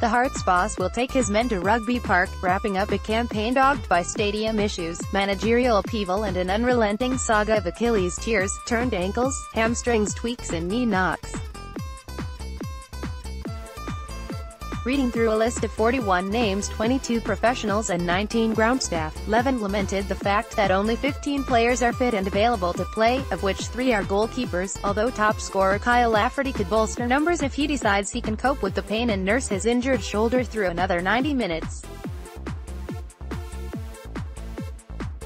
The Hearts boss will take his men to Rugby Park, wrapping up a campaign dogged by stadium issues, managerial upheaval and an unrelenting saga of Achilles tears, turned ankles, hamstrings tweaks and knee knocks. Reading through a list of 41 names 22 professionals and 19 ground staff, Levein lamented the fact that only 15 players are fit and available to play, of which three are goalkeepers, although top scorer Kyle Lafferty could bolster numbers if he decides he can cope with the pain and nurse his injured shoulder through another 90 minutes.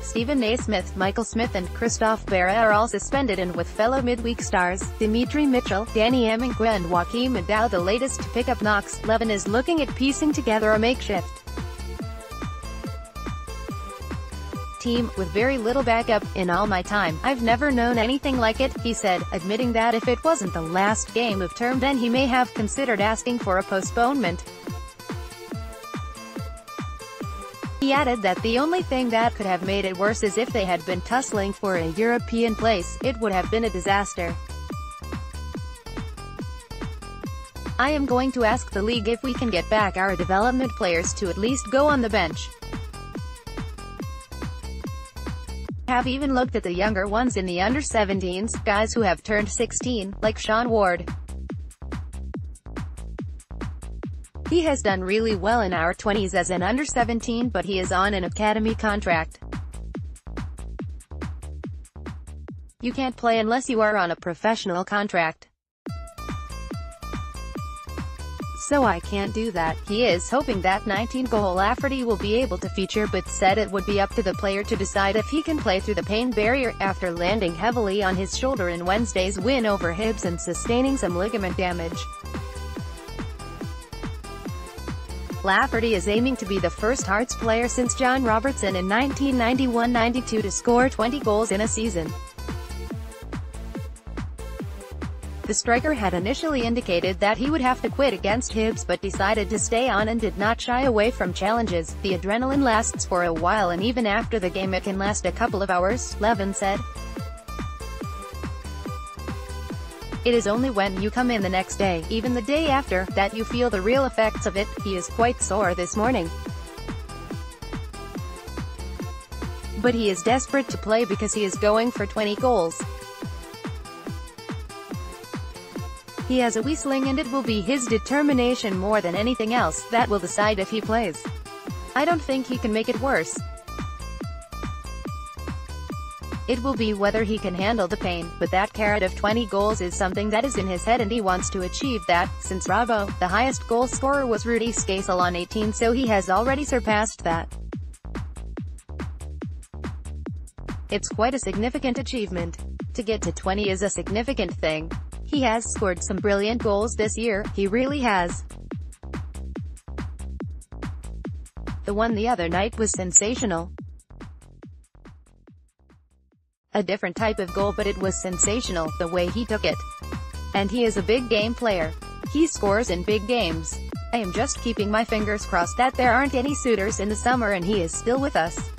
Steven Naismith, Michael Smith and Christophe Berra are all suspended and with fellow midweek stars, Demetri Mitchell, Danny Amankwaa and Joaquim Adao the latest to pick up knocks, Levein is looking at piecing together a makeshift team, with very little backup. In all my time, I've never known anything like it, he said, admitting that if it wasn't the last game of term then he may have considered asking for a postponement. He added that the only thing that could have made it worse is if they had been tussling for a European place, it would have been a disaster. I am going to ask the league if we can get back our development players to at least go on the bench. Have even looked at the younger ones in the under-17s, guys who have turned 16, like Sean Ward. He has done really well in our 20s as an under-17 but he is on an academy contract. You can't play unless you are on a professional contract. So I can't do that. He is hoping that 19-goal Lafferty will be able to feature but said it would be up to the player to decide if he can play through the pain barrier after landing heavily on his shoulder in Wednesday's win over Hibs and sustaining some ligament damage. Lafferty is aiming to be the first Hearts player since John Robertson in 1991-92 to score 20 goals in a season. The striker had initially indicated that he would have to quit against Hibs but decided to stay on and did not shy away from challenges. The adrenaline lasts for a while and even after the game it can last a couple of hours, Levein said. It is only when you come in the next day, even the day after, that you feel the real effects of it. He is quite sore this morning. But he is desperate to play because he is going for 20 goals. He has a wee sling and it will be his determination more than anything else that will decide if he plays. I don't think he can make it worse. It will be whether he can handle the pain, but that carrot of 20 goals is something that is in his head and he wants to achieve that. Since Bravo, the highest goal scorer was Rudi Skacel on 18 so he has already surpassed that. It's quite a significant achievement. To get to 20 is a significant thing. He has scored some brilliant goals this year, he really has. The one the other night was sensational. A different type of goal but it was sensational, the way he took it. And he is a big game player. He scores in big games. I am just keeping my fingers crossed that there aren't any suitors in the summer and he is still with us.